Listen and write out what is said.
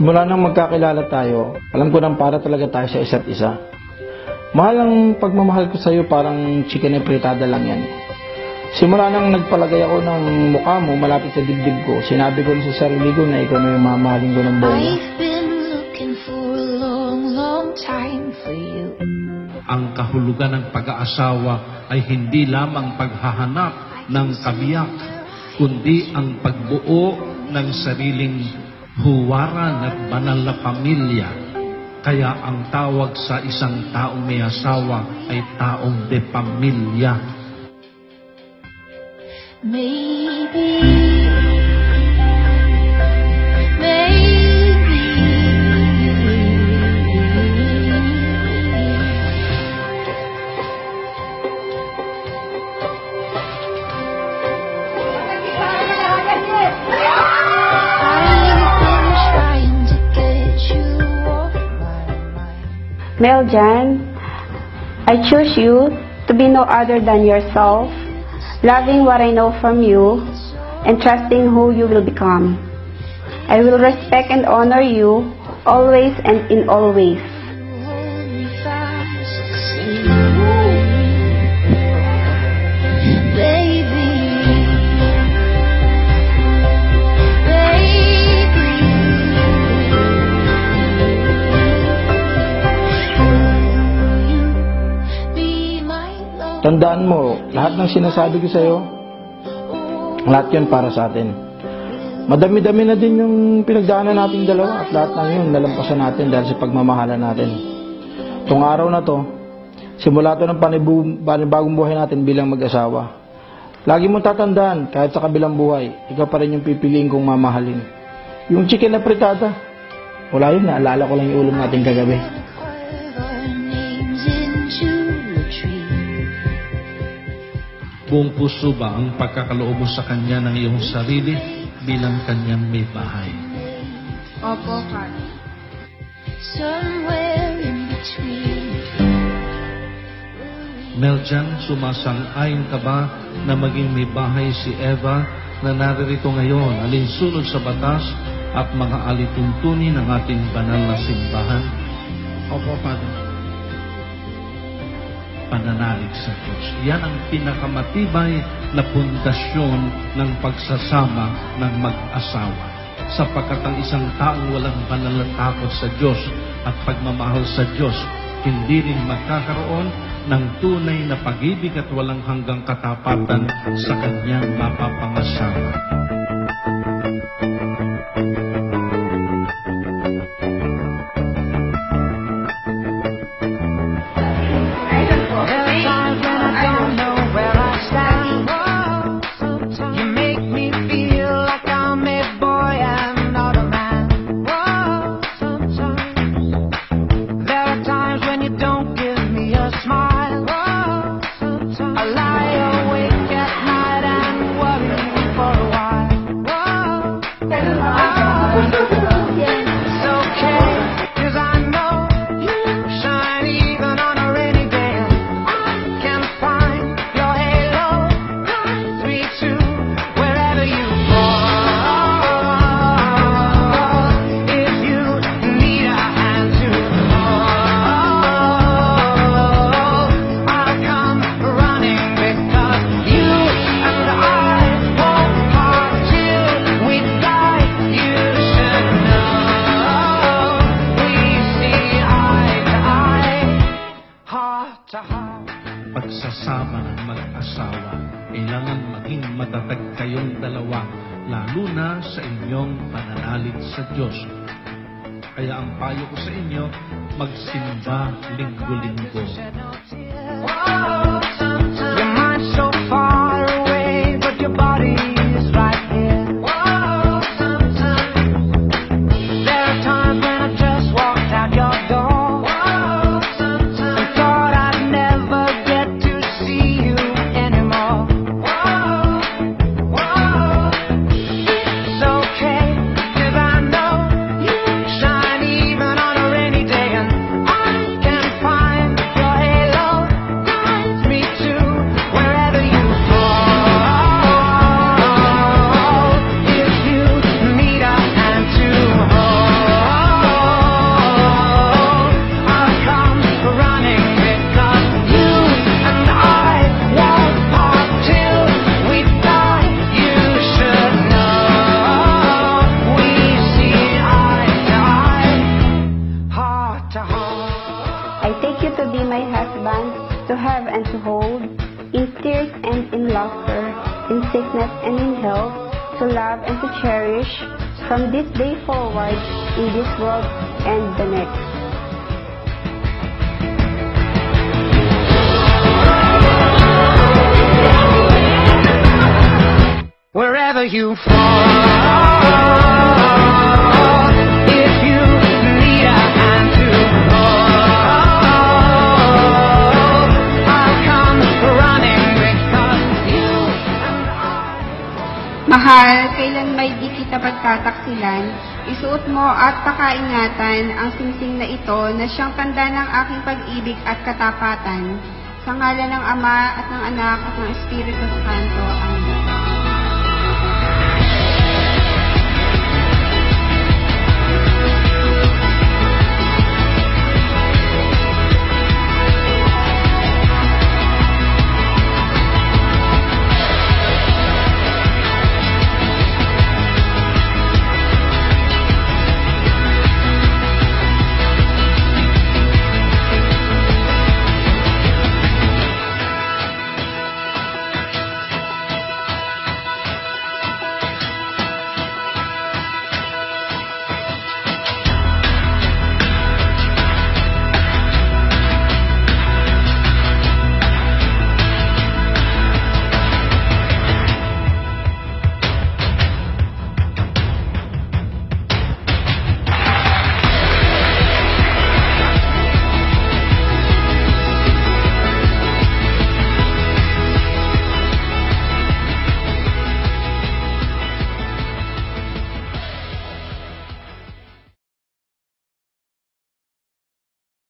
Simula nang magkakilala tayo, alam ko nang para talaga tayo sa isa't isa. Mahal ang pagmamahal ko sa iyo parang chicken and fritada lang yan. Simula nang nagpalagay ako ng mukha mo malapit sa dibdib ko, sinabi ko sa sarili ko na ikaw na yung mamahalin ko ng buhay. Ang kahulugan ng pag-aasawa ay hindi lamang paghahanap ng kabiyak, kundi ang pagbuo ng sariling huwaran at banal na pamilya. Kaya ang tawag sa isang taong may asawa ay taong de pamilya. Maybe. Meljan, I choose you to be no other than yourself, loving what I know from you, and trusting who you will become. I will respect and honor you always and in all ways. Tandaan mo, lahat ng sinasabi ko sa iyo, lahat yun para sa atin. Madami-dami na din yung pinagdaanan nating dalawa at lahat ng yun nalampasan natin dahil sa pagmamahalan natin. Itong araw na to, simula to ng panibu- panibagong buhay natin bilang mag-asawa. Lagi mong tatandaan, kahit sa kabilang buhay, ikaw pa rin yung pipiliin kong mamahalin. Yung chicken na fritada, wala yun, naalala ko lang yung ulam natin kagabi. Buong puso ba ang pagkakaloob mo sa kanya ng iyong sarili bilang kanyang may bahay? Opo, Father. Somewhere in between. Meljan, sumasang-ayon ka ba na maging may bahay si Eva na naririto ngayon alinsunod sa batas at mga alituntunin ng ating banal na simbahan? Opo, Father. Pananalig sa Diyos. Yan ang pinakamatibay na pundasyon ng pagsasama ng mag-asawa. Sapagkat ang isang taong walang banal sa Diyos at pagmamahal sa Diyos, hindi rin magkakaroon ng tunay na pag-ibig at walang hanggang katapatan sa kanyang mapapangasawa. Pagsasama ng mag-asawa, kailangan maging matatag kayong dalawa, lalo na sa inyong pananalig sa Diyos. Kaya ang payo ko sa inyo, magsimba linggo-linggo. Your my husband to have and to hold, in tears and in laughter, in sickness and in health, to love and to cherish, from this day forward, in this world and the next. Wherever you fall Mahal, kailan may di kita pagtataksilan, isuot mo at pakaingatan ang singsing na ito na siyang tanda ng aking pag-ibig at katapatan. Sa ngala ng Ama at ng Anak at ng Espiritu Santo. Amen.